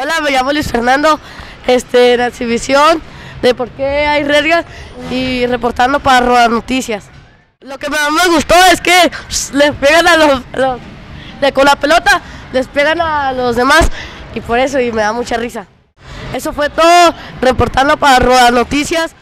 Hola, me llamo Luis Fernando, este, en la exhibición de por qué hay reglas y reportando para Robar Noticias. Lo que más me gustó es que les pegan a los, los- de- con la pelota, les pegan a los demás y por eso y me da mucha risa. Eso fue todo, reportando para Robar Noticias